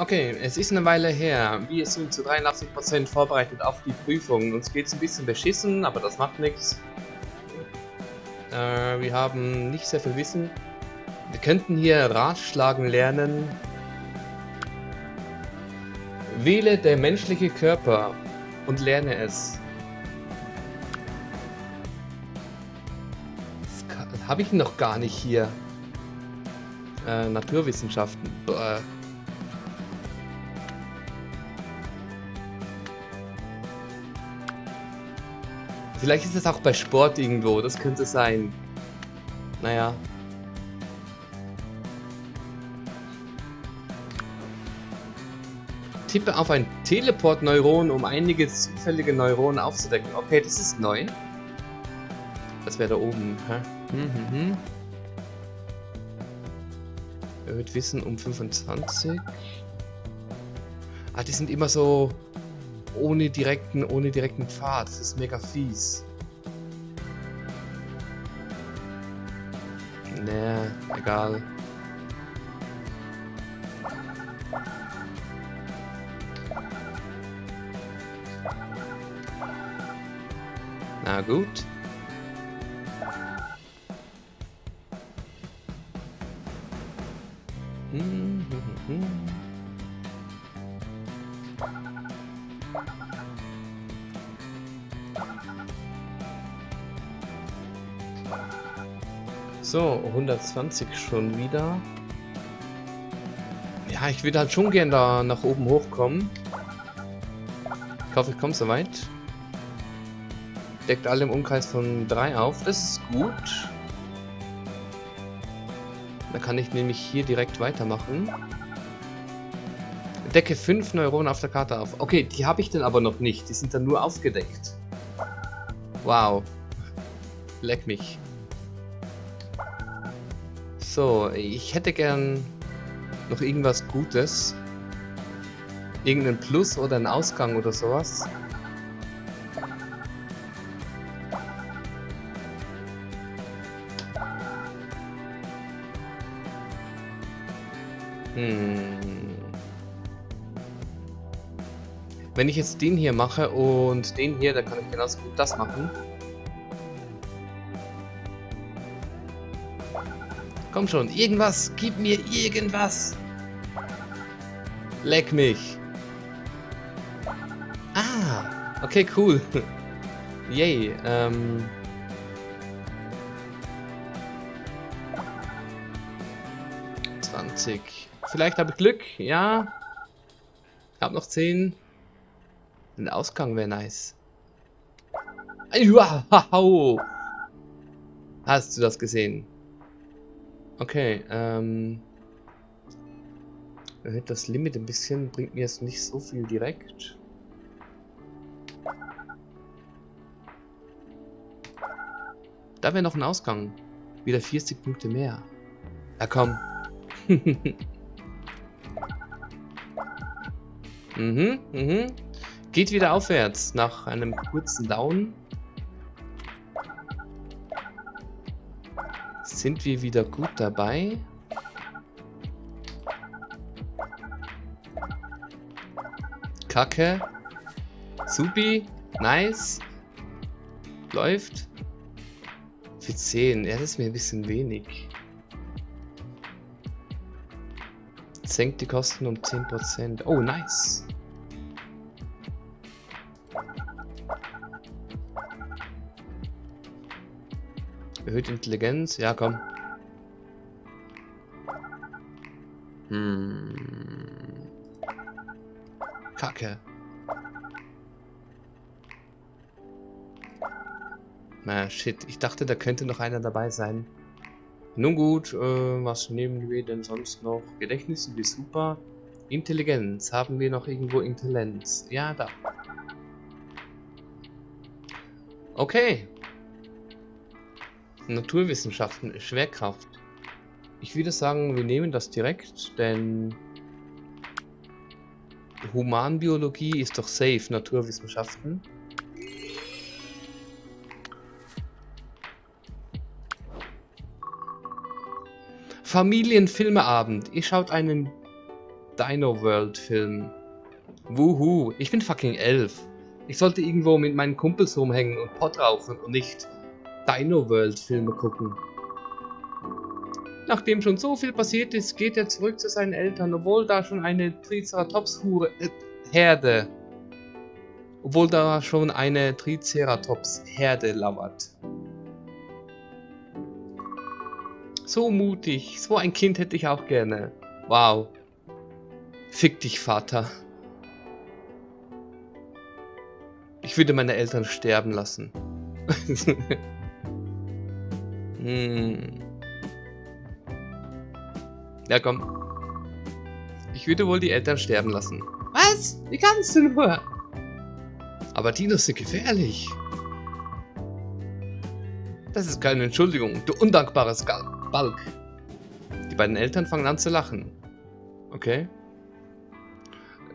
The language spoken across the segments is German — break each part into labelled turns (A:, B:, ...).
A: Okay, es ist eine Weile her. Wir sind zu 83% vorbereitet auf die Prüfung. Uns geht es ein bisschen beschissen, aber das macht nichts. Äh, wir haben nicht sehr viel Wissen. Wir könnten hier Ratschlagen lernen. Wähle der menschliche Körper und lerne es. Das habe ich noch gar nicht hier. Äh, Naturwissenschaften. Boah. Vielleicht ist es auch bei Sport irgendwo, das könnte sein. Naja. Tippe auf ein Teleport-Neuron, um einige zufällige Neuronen aufzudecken. Okay, das ist neu. Das wäre da oben. Hm, hm, hm. Erhöht Wissen um 25. Ah, die sind immer so ohne direkten, ohne direkten Pfad. Das ist mega fies. Nee, egal. Na gut. So, 120 schon wieder. Ja, ich würde halt schon gern da nach oben hochkommen. Ich hoffe, ich komme soweit. Deckt alle im Umkreis von 3 auf. Das ist gut. Dann kann ich nämlich hier direkt weitermachen. Decke 5 Neuronen auf der Karte auf. Okay, die habe ich dann aber noch nicht. Die sind dann nur aufgedeckt. Wow. Leck mich. So, ich hätte gern noch irgendwas Gutes. Irgendein Plus oder ein Ausgang oder sowas. Hm. Wenn ich jetzt den hier mache und den hier, dann kann ich genauso gut das machen. Komm schon, irgendwas. Gib mir irgendwas. Leck mich. Ah, okay, cool. Yay, ähm... Vielleicht habe ich Glück, ja. Hab noch 10. Ein Ausgang wäre nice. Hast du das gesehen? Okay, ähm... Erhöht das Limit ein bisschen, bringt mir jetzt nicht so viel direkt. Da wäre noch ein Ausgang. Wieder 40 Punkte mehr. Ja, komm. mhm, mhm. Geht wieder aufwärts nach einem kurzen Down. Sind wir wieder gut dabei? Kacke. Supi. Nice. Läuft. Für 10. Ja, das ist mir ein bisschen wenig. Senkt die Kosten um 10%. Oh, nice. Erhöht Intelligenz, ja komm. Hm. Kacke. Na shit, ich dachte, da könnte noch einer dabei sein. Nun gut, äh, was nehmen wir denn sonst noch? Gedächtnis wir super. Intelligenz, haben wir noch irgendwo Intelligenz? Ja, da. Okay, Naturwissenschaften, Schwerkraft. Ich würde sagen, wir nehmen das direkt, denn Humanbiologie ist doch safe, Naturwissenschaften. Familienfilmeabend. Ihr schaut einen Dino World Film. Wuhu, ich bin fucking elf. Ich sollte irgendwo mit meinen Kumpels rumhängen und Pott rauchen und nicht Dino World Filme gucken. Nachdem schon so viel passiert ist, geht er zurück zu seinen Eltern, obwohl da schon eine Triceratops-Hure... Äh, Herde... Obwohl da schon eine Triceratops-Herde lauert. So mutig, so ein Kind hätte ich auch gerne. Wow. Fick dich, Vater. Ich würde meine Eltern sterben lassen. hm. Ja, komm. Ich würde wohl die Eltern sterben lassen. Was? Wie kannst du nur? Aber Dinos sind gefährlich. Das ist keine Entschuldigung, du undankbares Balk. Die beiden Eltern fangen an zu lachen. Okay.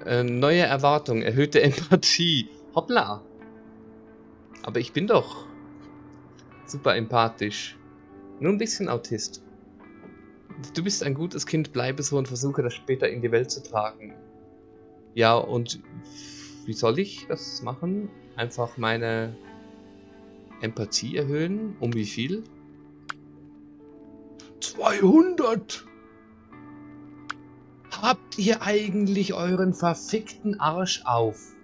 A: Äh, neue Erwartung, erhöhte Empathie. Hoppla. Aber ich bin doch super empathisch. Nur ein bisschen Autist. Du bist ein gutes Kind, bleibe so und versuche das später in die Welt zu tragen. Ja, und wie soll ich das machen? Einfach meine Empathie erhöhen? Um wie viel? 200! Habt ihr eigentlich euren verfickten Arsch auf?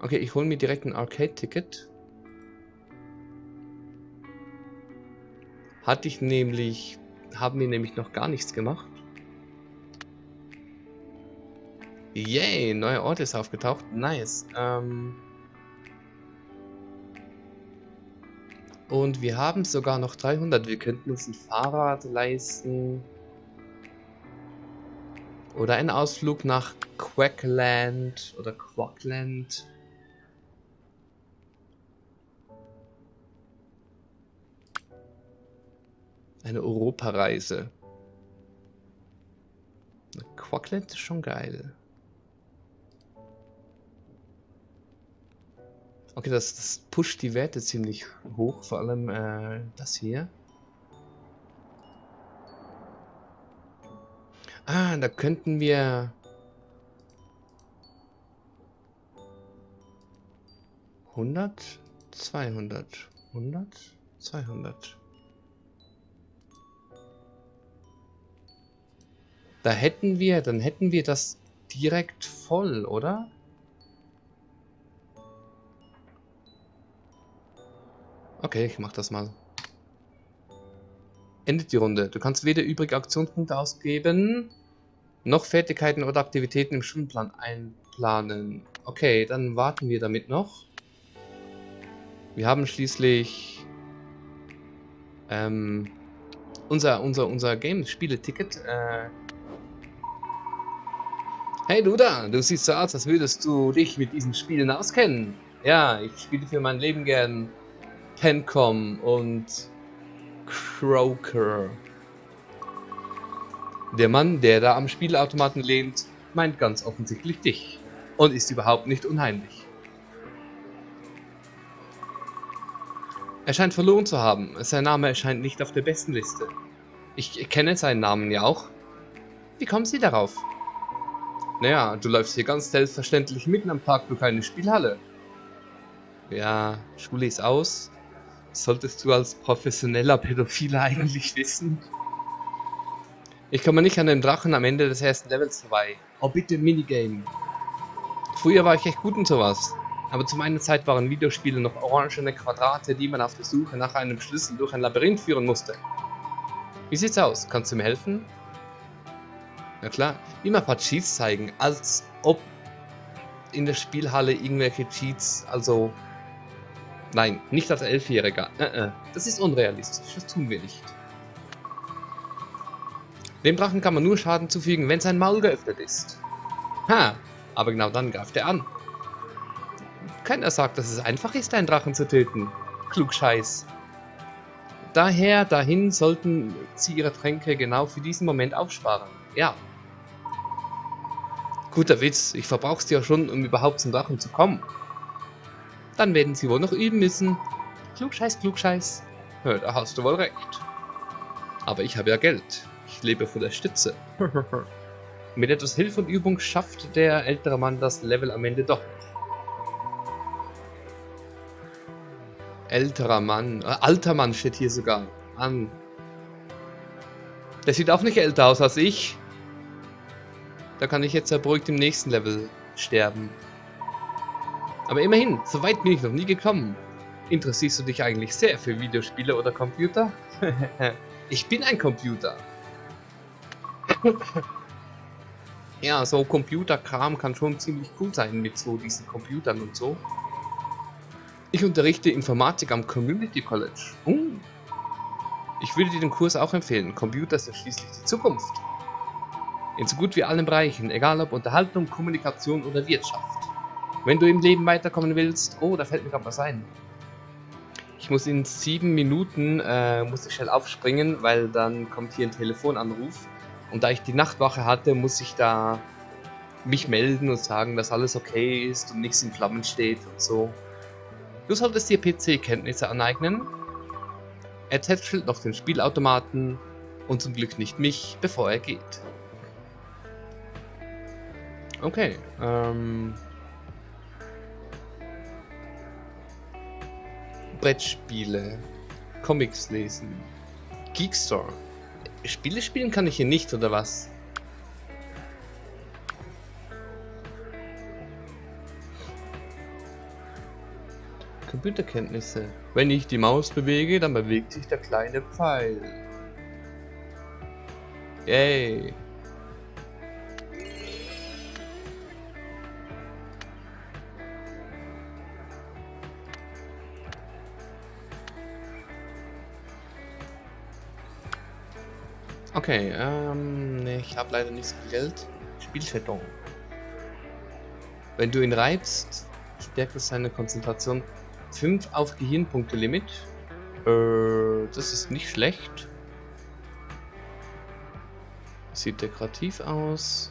A: Okay, ich hole mir direkt ein Arcade-Ticket. Hatte ich nämlich, haben wir nämlich noch gar nichts gemacht. Yay, neuer Ort ist aufgetaucht. Nice. Ähm Und wir haben sogar noch 300. Wir könnten uns ein Fahrrad leisten. Oder einen Ausflug nach Quackland oder Quackland. Eine Europareise. Quackland ist schon geil. Okay, das, das pusht die Werte ziemlich hoch, vor allem äh, das hier. Ah, da könnten wir... 100, 200, 100, 200. Da hätten wir, dann hätten wir das direkt voll, oder? Okay, ich mach das mal. Endet die Runde. Du kannst weder übrige Aktionspunkte ausgeben, noch Fertigkeiten oder Aktivitäten im Stundenplan einplanen. Okay, dann warten wir damit noch. Wir haben schließlich ähm, unser, unser, unser Game-Spiele-Ticket äh, Hey du da, du siehst so aus, als würdest du dich mit diesen Spielen auskennen. Ja, ich spiele für mein Leben gern Pencom und Croker. Der Mann, der da am Spielautomaten lehnt, meint ganz offensichtlich dich und ist überhaupt nicht unheimlich. Er scheint verloren zu haben. Sein Name erscheint nicht auf der besten Liste. Ich kenne seinen Namen ja auch. Wie kommen Sie darauf? Naja, du läufst hier ganz selbstverständlich mitten am Tag durch eine Spielhalle. Ja, Schule ist aus. Solltest du als professioneller Pädophiler eigentlich wissen. Ich komme nicht an den Drachen am Ende des ersten Levels vorbei. Oh bitte, Minigame. Früher war ich echt gut in sowas. Aber zu meiner Zeit waren Videospiele noch orangene Quadrate, die man auf der Suche nach einem Schlüssel durch ein Labyrinth führen musste. Wie sieht's aus? Kannst du mir helfen? Na klar, immer ein paar Cheats zeigen, als ob in der Spielhalle irgendwelche Cheats, also nein, nicht als Elfjähriger, äh, äh, das ist unrealistisch, das tun wir nicht. Dem Drachen kann man nur Schaden zufügen, wenn sein Maul geöffnet ist. Ha, aber genau dann greift er an. Keiner sagt, dass es einfach ist, einen Drachen zu töten. Klugscheiß. Daher, dahin sollten sie ihre Tränke genau für diesen Moment aufsparen. Ja, Guter Witz, ich verbrauch's ja schon, um überhaupt zum Drachen zu kommen. Dann werden sie wohl noch üben müssen. Klugscheiß, Klugscheiß. Ja, da hast du wohl recht. Aber ich habe ja Geld. Ich lebe von der Stütze. Mit etwas Hilfe und Übung schafft der ältere Mann das Level am Ende doch. Älterer Mann. Äh, alter Mann steht hier sogar. An. Der sieht auch nicht älter aus als ich. Da kann ich jetzt ja beruhigt im nächsten Level sterben. Aber immerhin, so weit bin ich noch nie gekommen. Interessierst du dich eigentlich sehr für Videospiele oder Computer? ich bin ein Computer. ja, so Computerkram kann schon ziemlich cool sein mit so diesen Computern und so. Ich unterrichte Informatik am Community College. Uh. Ich würde dir den Kurs auch empfehlen. Computer sind schließlich die Zukunft. In so gut wie allen Bereichen, egal ob Unterhaltung, Kommunikation oder Wirtschaft. Wenn du im Leben weiterkommen willst... Oh, da fällt mir gerade was ein. Ich muss in sieben Minuten, äh, muss ich schnell aufspringen, weil dann kommt hier ein Telefonanruf. Und da ich die Nachtwache hatte, muss ich da mich melden und sagen, dass alles okay ist und nichts in Flammen steht und so. Du solltest dir PC-Kenntnisse aneignen. Er tätschelt noch den Spielautomaten und zum Glück nicht mich, bevor er geht. Okay, ähm... Brettspiele, Comics lesen, Geekstore. Spiele spielen kann ich hier nicht, oder was? Computerkenntnisse. Wenn ich die Maus bewege, dann bewegt sich der kleine Pfeil. Yay. Okay, ähm, ich habe leider nicht so viel Geld. Spielchatton. Wenn du ihn reibst, stärkt es seine Konzentration 5 auf Gehirnpunkte Limit. Äh, das ist nicht schlecht. Sieht dekorativ aus.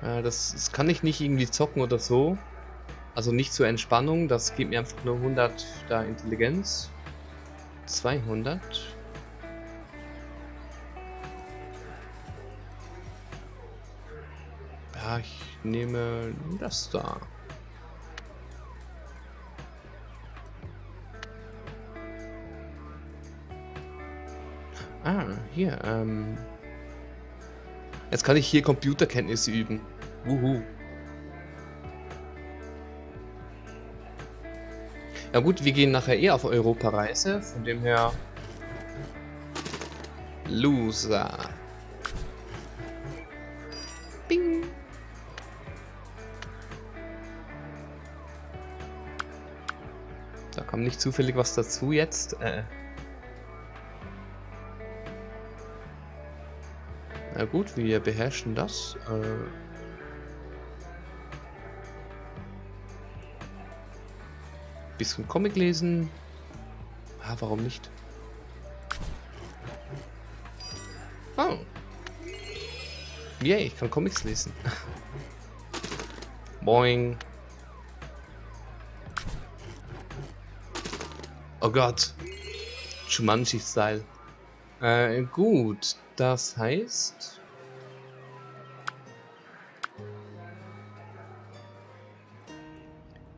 A: Äh, das, das kann ich nicht irgendwie zocken oder so. Also nicht zur Entspannung. Das gibt mir einfach nur 100 da Intelligenz. 200. Ich nehme das da. Ah, hier, ähm... Jetzt kann ich hier Computerkenntnisse üben. Wuhu. Ja gut, wir gehen nachher eh auf Europareise, von dem her... Loser. Da kam nicht zufällig was dazu jetzt. Äh. Na gut, wir beherrschen das. Äh bisschen Comic lesen. Ah, warum nicht? Oh. Yay, ich kann Comics lesen. Boing. Oh Gott. Jumanji-Style. Äh, gut. Das heißt...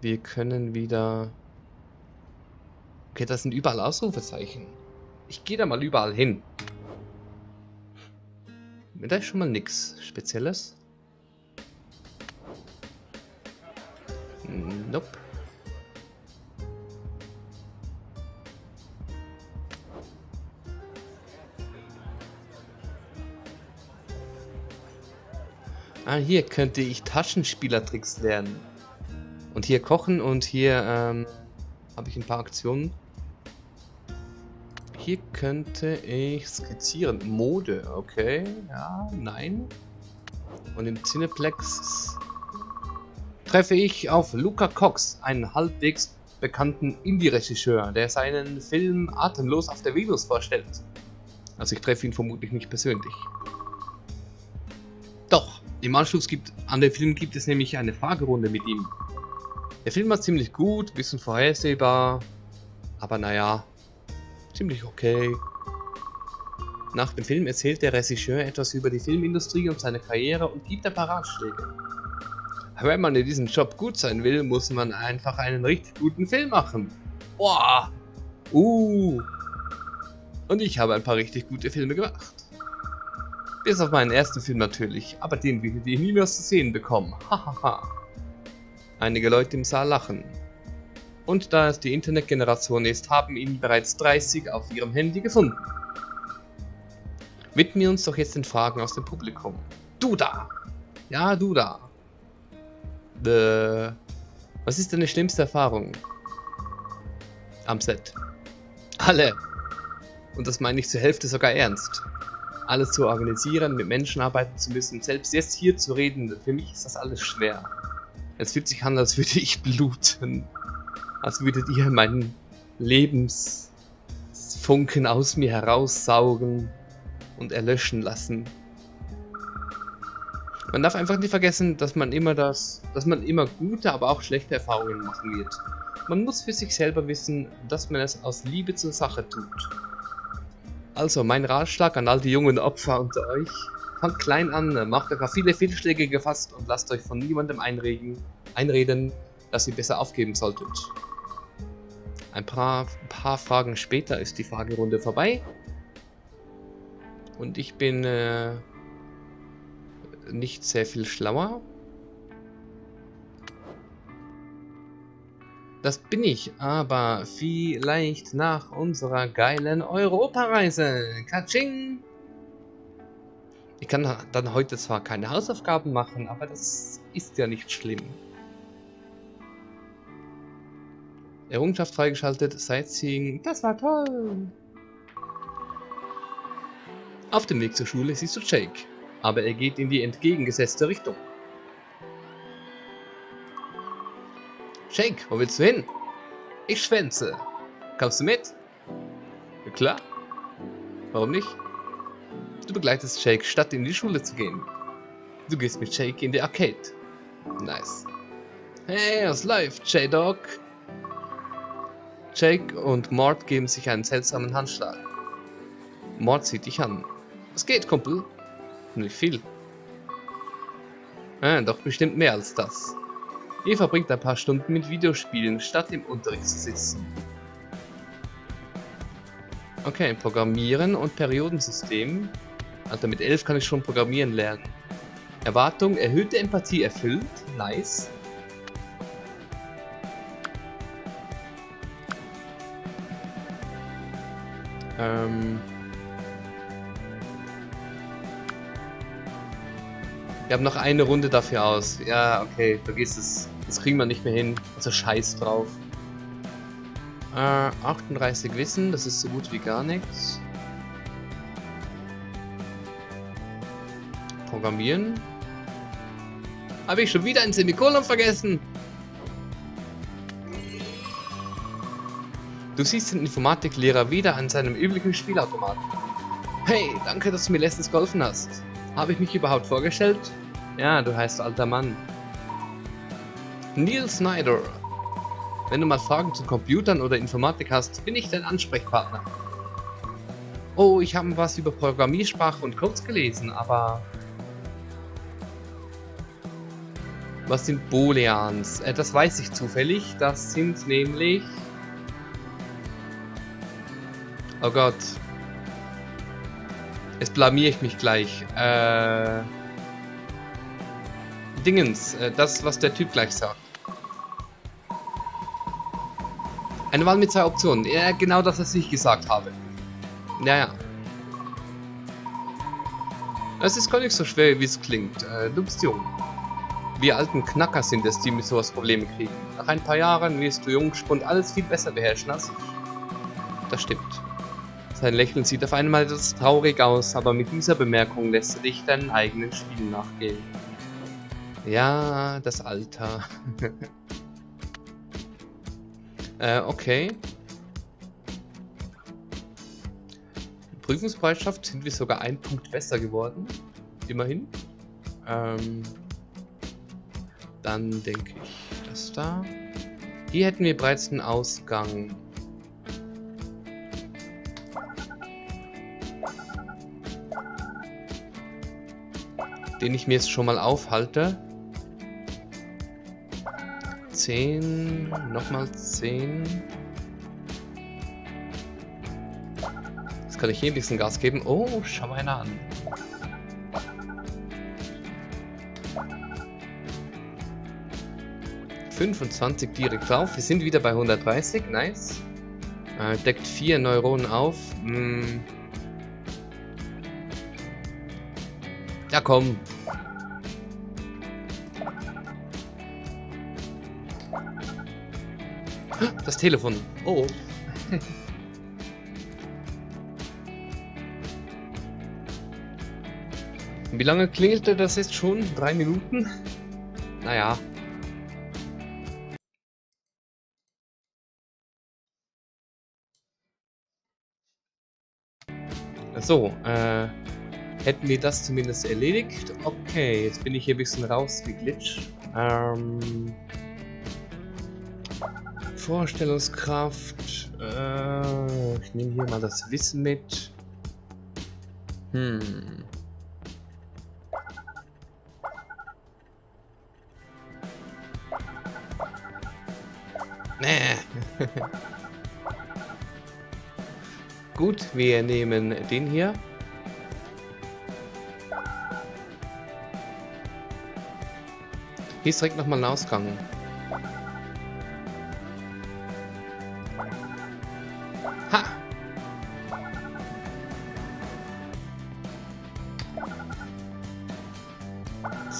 A: Wir können wieder... Okay, das sind überall Ausrufezeichen. Ich gehe da mal überall hin. Da ist schon mal nichts Spezielles. Nope. Ah, hier könnte ich Taschenspielertricks lernen. Und hier kochen und hier ähm, habe ich ein paar Aktionen. Hier könnte ich skizzieren. Mode, okay. Ja, nein. Und im Cineplex treffe ich auf Luca Cox, einen halbwegs bekannten Indie-Regisseur, der seinen Film Atemlos auf der Venus vorstellt. Also ich treffe ihn vermutlich nicht persönlich. Im Anschluss gibt, an den Film gibt es nämlich eine Fragerunde mit ihm. Der Film war ziemlich gut, bisschen vorhersehbar, aber naja, ziemlich okay. Nach dem Film erzählt der Regisseur etwas über die Filmindustrie und seine Karriere und gibt ein paar Ratschläge. Wenn man in diesem Job gut sein will, muss man einfach einen richtig guten Film machen. Boah! Uh! Und ich habe ein paar richtig gute Filme gemacht. Bis auf meinen ersten Film natürlich, aber den werdet ihr nie mehr zu sehen bekommen. Hahaha. Einige Leute im Saal lachen. Und da es die Internetgeneration ist, haben ihn bereits 30 auf ihrem Handy gefunden. Widmen wir uns doch jetzt den Fragen aus dem Publikum. Du da! Ja, du da. Äh, was ist deine schlimmste Erfahrung? Am Set. Alle. Und das meine ich zur Hälfte sogar ernst. Alles zu organisieren, mit Menschen arbeiten zu müssen, selbst jetzt hier zu reden, für mich ist das alles schwer. Es fühlt sich an, als würde ich bluten. Als würdet ihr meinen Lebensfunken aus mir heraussaugen und erlöschen lassen. Man darf einfach nicht vergessen, dass man immer das, dass man immer gute, aber auch schlechte Erfahrungen machen wird. Man muss für sich selber wissen, dass man es aus Liebe zur Sache tut. Also, mein Ratschlag an all die jungen Opfer unter euch. Fangt klein an, macht euch auf viele Fehlschläge gefasst und lasst euch von niemandem einregen, einreden, dass ihr besser aufgeben solltet. Ein paar, paar Fragen später ist die Fragerunde vorbei. Und ich bin äh, nicht sehr viel schlauer. Das bin ich, aber vielleicht nach unserer geilen Europareise. Katsching! Ich kann dann heute zwar keine Hausaufgaben machen, aber das ist ja nicht schlimm. Errungenschaft freigeschaltet, Sightseeing, das war toll! Auf dem Weg zur Schule siehst du Jake, aber er geht in die entgegengesetzte Richtung. Jake, wo willst du hin? Ich schwänze. Kommst du mit? Ja, klar. Warum nicht? Du begleitest Jake, statt in die Schule zu gehen. Du gehst mit Jake in die Arcade. Nice. Hey, was läuft, J-Dog? Jake und Mort geben sich einen seltsamen Handschlag. Mort sieht dich an. Was geht, Kumpel? Nicht viel. Ah, doch bestimmt mehr als das. Ihr verbringt ein paar Stunden mit Videospielen, statt im Unterricht zu sitzen. Okay, Programmieren und Periodensystem. Alter, mit 11 kann ich schon Programmieren lernen. Erwartung, erhöhte Empathie erfüllt. Nice. Ähm... Wir haben noch eine Runde dafür aus. Ja, okay, vergiss es. Das kriegen wir nicht mehr hin. Also scheiß drauf. Äh, 38 Wissen, das ist so gut wie gar nichts. Programmieren. Habe ich schon wieder ein Semikolon vergessen? Du siehst den Informatiklehrer wieder an seinem üblichen Spielautomaten. Hey, danke, dass du mir letztens geholfen hast. Habe ich mich überhaupt vorgestellt? Ja, du heißt alter Mann. Neil Snyder. Wenn du mal Fragen zu Computern oder Informatik hast, bin ich dein Ansprechpartner. Oh, ich habe was über Programmiersprache und Codes gelesen, aber... Was sind Booleans? Äh, das weiß ich zufällig. Das sind nämlich... Oh Gott. Jetzt blamier ich mich gleich. Äh... Dingens. Äh, das, was der Typ gleich sagt. Eine Wahl mit zwei Optionen. Ja, genau das, was ich gesagt habe. Naja. Es ist gar nicht so schwer, wie es klingt. Äh, du bist jung. Wir alten Knacker sind es, die mit sowas Probleme kriegen. Nach ein paar Jahren wirst du Jungspund alles viel besser beherrschen als ich. Das stimmt. Sein Lächeln sieht auf einmal etwas traurig aus, aber mit dieser Bemerkung lässt er dich deinen eigenen Spielen nachgehen. Ja, das Alter. Äh, okay. Prüfungsbereitschaft sind wir sogar einen Punkt besser geworden. Immerhin. Ähm, dann denke ich, das da. Hier hätten wir bereits einen Ausgang. Den ich mir jetzt schon mal aufhalte. 10, nochmal 10. Jetzt kann ich hier ein bisschen Gas geben. Oh, schau mal einer an. ...25 direkt drauf. Wir sind wieder bei 130. Nice. Äh, deckt vier Neuronen auf. Hm. Ja, komm. Das Telefon. Oh. Wie lange klingelte das jetzt schon? Drei Minuten? Naja. So, äh, hätten wir das zumindest erledigt. Okay, jetzt bin ich hier ein bisschen raus wie Glitch. Ähm, Vorstellungskraft. Äh, ich nehme hier mal das Wissen mit. Hm. Nee. Gut, wir nehmen den hier. Hier ist direkt nochmal ein Ausgang.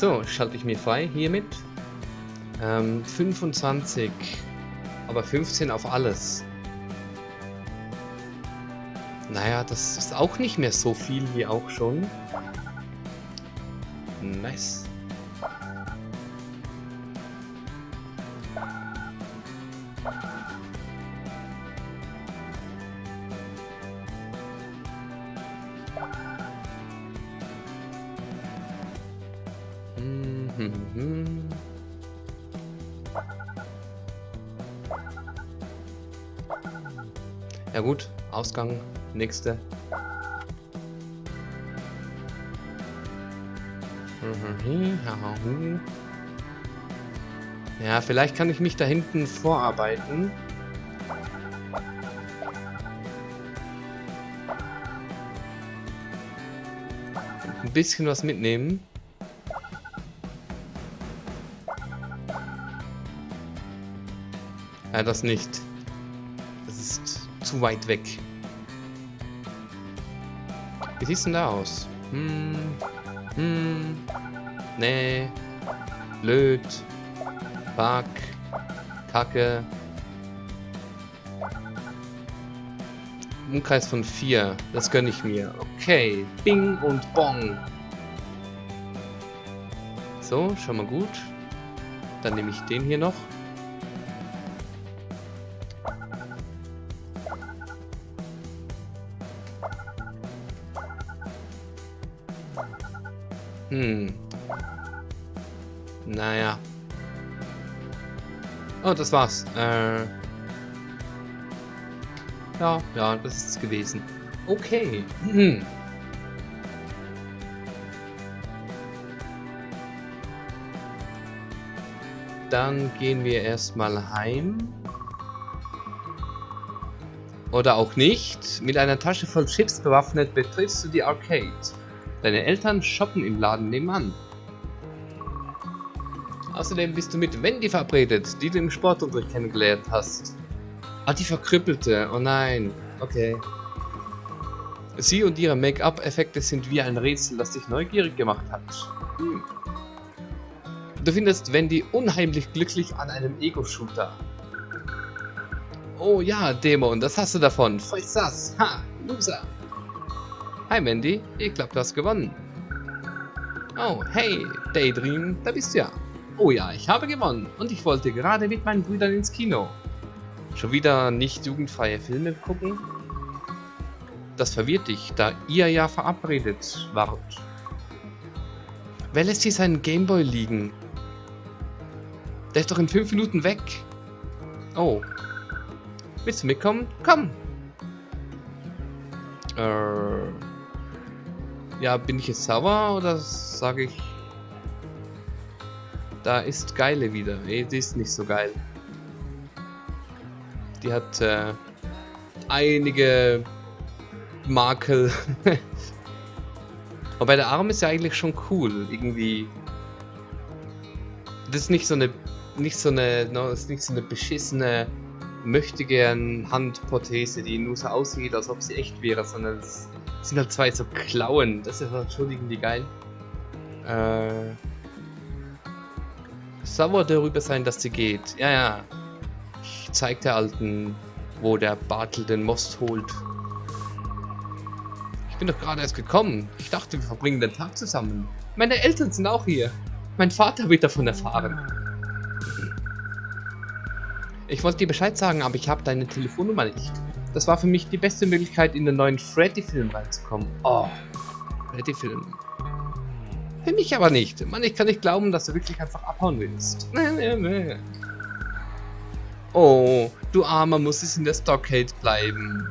A: So, schalte ich mir frei hiermit. Ähm, 25. Aber 15 auf alles. Naja, das ist auch nicht mehr so viel wie auch schon. Nice. Ausgang Nächste. Ja, vielleicht kann ich mich da hinten vorarbeiten. Ein bisschen was mitnehmen. Ja, das nicht. Das ist zu weit weg. Wie sieht's denn da aus? Hm. Hm. Nee. Blöd. Fuck. Kacke. Umkreis von 4. Das gönne ich mir. Okay. Bing und Bong. So, schon mal gut. Dann nehme ich den hier noch. Hm. Naja. Oh, das war's. Äh. Ja, ja, das ist es gewesen. Okay. Hm. Dann gehen wir erstmal heim. Oder auch nicht. Mit einer Tasche voll Chips bewaffnet betrittst du die Arcade. Deine Eltern shoppen im Laden nebenan. Außerdem bist du mit Wendy verabredet, die du im Sportunterricht kennengelernt hast. Ah, die verkrüppelte. Oh nein. Okay. Sie und ihre Make-up-Effekte sind wie ein Rätsel, das dich neugierig gemacht hat. Hm. Du findest Wendy unheimlich glücklich an einem Ego-Shooter. Oh ja, Dämon, das hast du davon. Voll sass. Ha, Loser. Hi Mandy, ich glaube, du hast gewonnen. Oh, hey, Daydream, da bist du ja. Oh ja, ich habe gewonnen und ich wollte gerade mit meinen Brüdern ins Kino. Schon wieder nicht jugendfreie Filme gucken? Das verwirrt dich, da ihr ja verabredet wart. Wer lässt hier seinen Gameboy liegen? Der ist doch in fünf Minuten weg. Oh. Willst du mitkommen? Komm! Äh... Ja, bin ich jetzt sauer oder sage ich Da ist Geile wieder. Nee, die ist nicht so geil. Die hat äh, einige Makel. Wobei der Arm ist ja eigentlich schon cool, irgendwie. Das ist nicht so eine, nicht so eine, no, ist nicht so eine beschissene, möchte gern Handprothese, die nur so aussieht, als ob sie echt wäre, sondern es sind halt zwei so Klauen. Das ist halt schon irgendwie geil. Äh, sauer darüber sein, dass sie geht. Ja, ja. Ich zeig der Alten, wo der Bartel den Most holt. Ich bin doch gerade erst gekommen. Ich dachte, wir verbringen den Tag zusammen. Meine Eltern sind auch hier. Mein Vater wird davon erfahren. Ich wollte dir Bescheid sagen, aber ich habe deine Telefonnummer nicht. Das war für mich die beste Möglichkeit, in den neuen Freddy-Film reinzukommen. Oh, Freddy-Film. Für mich aber nicht. Mann, ich kann nicht glauben, dass du wirklich einfach abhauen willst. Oh, du Armer musstest in der Stockade bleiben.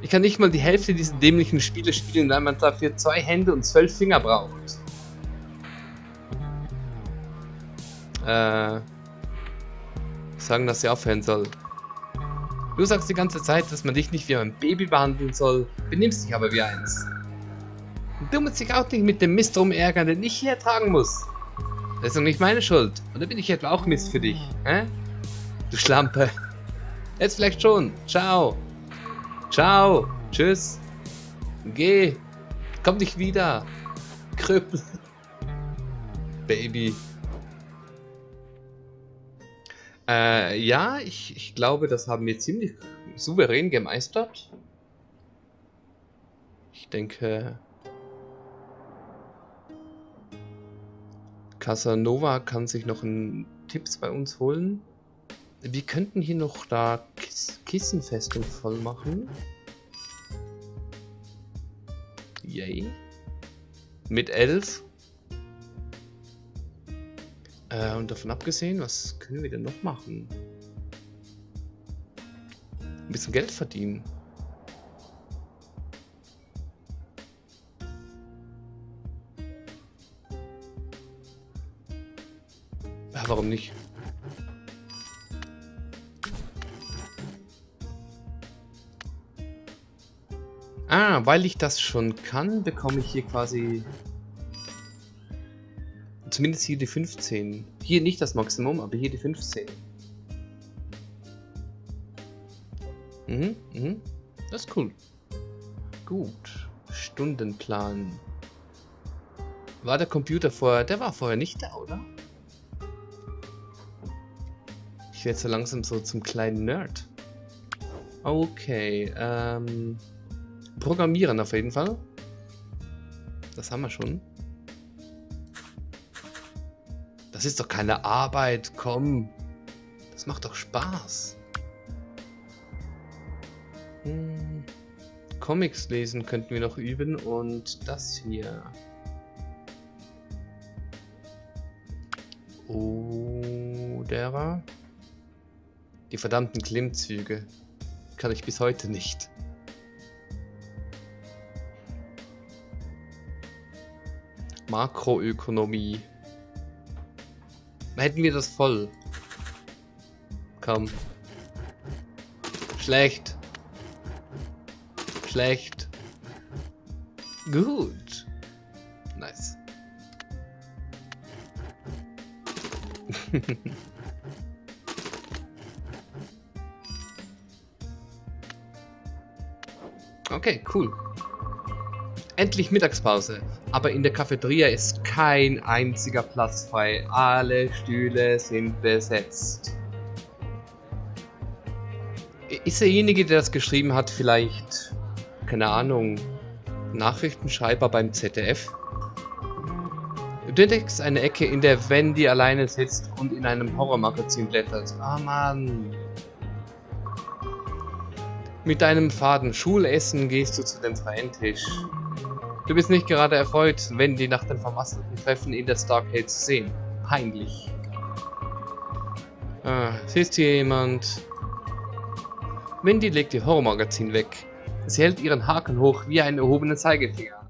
A: Ich kann nicht mal die Hälfte dieser dämlichen Spiele spielen, weil man dafür zwei Hände und zwölf Finger braucht. Äh, sagen, dass sie aufhören soll. Du sagst die ganze Zeit, dass man dich nicht wie ein Baby behandeln soll, benimmst dich aber wie eins. Und du musst dich auch nicht mit dem Mist rumärgern, den ich hier tragen muss. Das ist doch nicht meine Schuld. Oder bin ich etwa auch Mist für dich, hä? Du Schlampe. Jetzt vielleicht schon. Ciao. Ciao. Tschüss. Geh. Komm nicht wieder. Krüppel. Baby. Äh, ja, ich, ich glaube, das haben wir ziemlich souverän gemeistert. Ich denke, Casanova kann sich noch einen Tipps bei uns holen. Wir könnten hier noch da Kiss Kissenfestung voll machen. Yay. Mit elf. Äh, und davon abgesehen, was können wir denn noch machen? Ein bisschen Geld verdienen. Ja, warum nicht? Ah, weil ich das schon kann, bekomme ich hier quasi Zumindest hier die 15. Hier nicht das Maximum, aber hier die 15. Mhm, mhm. Das ist cool. Gut. Stundenplan. War der Computer vorher... Der war vorher nicht da, oder? Ich werde so langsam so zum kleinen Nerd. Okay, ähm... Programmieren auf jeden Fall. Das haben wir schon. Das ist doch keine Arbeit, komm. Das macht doch Spaß. Hm. Comics lesen könnten wir noch üben und das hier. Oder die verdammten Klimmzüge. Kann ich bis heute nicht. Makroökonomie. Hätten wir das voll. Komm. Schlecht. Schlecht. Gut. Nice. okay, cool. Endlich Mittagspause. Aber in der Cafeteria ist kein einziger Platz frei. Alle Stühle sind besetzt. Ist derjenige, der das geschrieben hat, vielleicht, keine Ahnung, Nachrichtenschreiber beim ZDF? Du entdeckst eine Ecke, in der Wendy alleine sitzt und in einem Horrormagazin blättert. Ah, oh, Mann. Mit deinem faden Schulessen gehst du zu dem freien Tisch. Du bist nicht gerade erfreut, wenn die nach dem vermasselten Treffen in der Starcade zu sehen. Peinlich. Ah, siehst hier jemand? Wendy legt ihr Horrormagazin weg. Sie hält ihren Haken hoch wie einen erhobenen Zeigefinger.